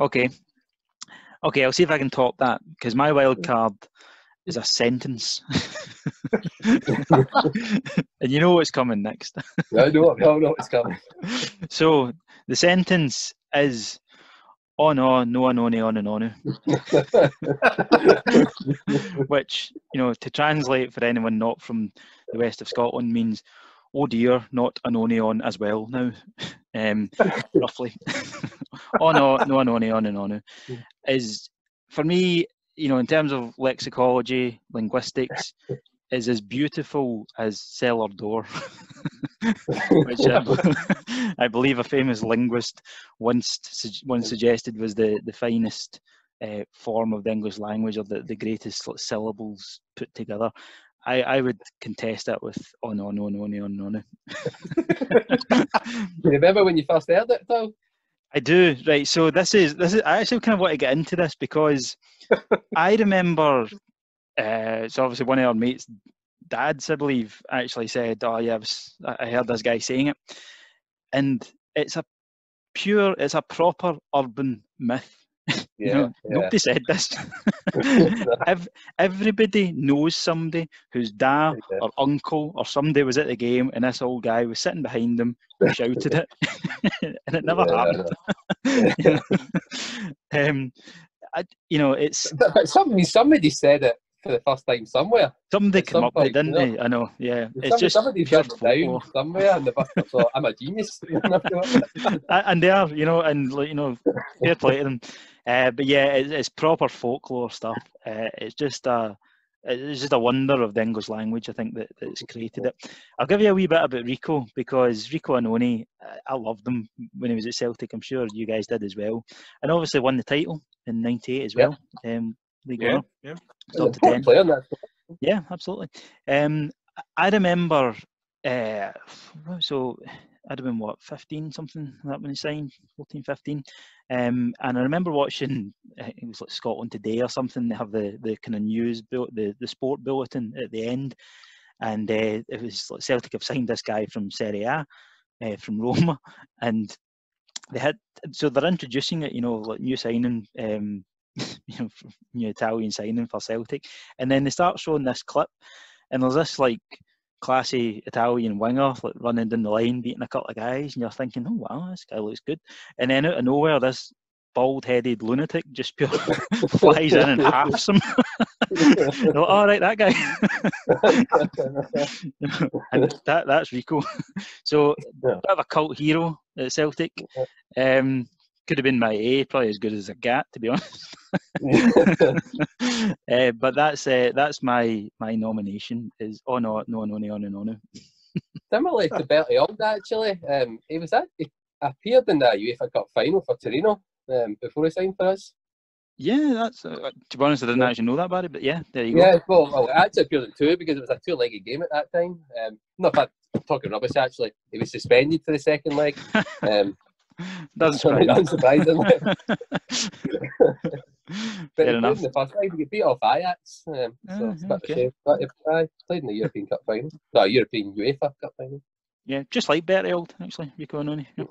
Okay. Okay, I'll see if I can top that because my wild card is a sentence. and you know what's coming next. I know, I know what's coming. So the sentence is oh no, no, no, on no, no, which, you know, to translate for anyone not from the west of Scotland means oh dear, not an onion as well now, um, roughly. oh no, no, no, no, no, no, is for me, you know, in terms of lexicology, linguistics, is as beautiful as cellar door, which I, I, believe a famous linguist once once suggested was the the finest uh, form of the English language or the, the greatest syllables put together. I, I would contest that with oh no no no no no no. you remember when you first heard it though? I do. Right. So this is this is I actually kind of want to get into this because I remember uh, so obviously one of our mates' dads, I believe, actually said, "Oh yeah, I, was, I heard this guy saying it," and it's a pure, it's a proper urban myth yeah, you know, yeah. nobody said this. everybody knows somebody whose dad yeah. or uncle or somebody was at the game, and this old guy was sitting behind them, and shouted it, and it never happened. um, I, you know, it's but, but somebody somebody said it for the first time somewhere. Somebody came up with it, didn't they? I know, yeah. It's just somebody down somewhere, and the bus thought, "I'm a genius." and they are, you know, and like you know, fair play to them. Uh, but yeah, it, it's proper folklore stuff. Uh, it's just a it's just a wonder of the English language. I think that that's created it. I'll give you a wee bit about Rico because Rico Annoni, I loved him when he was at Celtic. I'm sure you guys did as well, and obviously won the title in '98 as well. Yeah. Um, League yeah, yeah. yeah, absolutely. Um, I remember. Uh, so I'd have been what 15 something that when he signed 14 15 um, and I remember watching it was like Scotland Today or something they have the the kind of news the the sport bulletin at the end. And uh, it was like Celtic have signed this guy from Serie A uh, from Roma. And they had so they're introducing it you know like new signing um, you know new Italian signing for Celtic. And then they start showing this clip and there's this like classy Italian winger like running down the line, beating a couple of guys, and you're thinking, oh wow, this guy looks good. And then out of nowhere, this bald-headed lunatic just pure flies in and halves him. like, All right, that guy. and that that's Rico. so yeah. bit of a cult hero at Celtic. Um, could have been my A, probably as good as a gat, to be honest. uh, but that's uh, that's my my nomination is oh no no no no no no no. Similar to Bertie Auld actually, um, he was at, he appeared in the UEFA Cup final for Torino um, before he signed for us. Yeah, that's uh, to be honest, I didn't yeah. actually know that about it, but yeah, there you go. Yeah, well, well, actually appeared in two because it was a two-legged game at that time. Um, not bad, talking rubbish actually. He was suspended for the second leg. Um, Doesn't surprise unsurprisingly. but Fair enough. in the first leg, he beat off Ajax, um, so uh, it's a bit okay. of a shame. But I played in the European Cup final, no, European UEFA Cup final. Yeah, just like Bertie Auld, actually, Rico Annoni. Yep.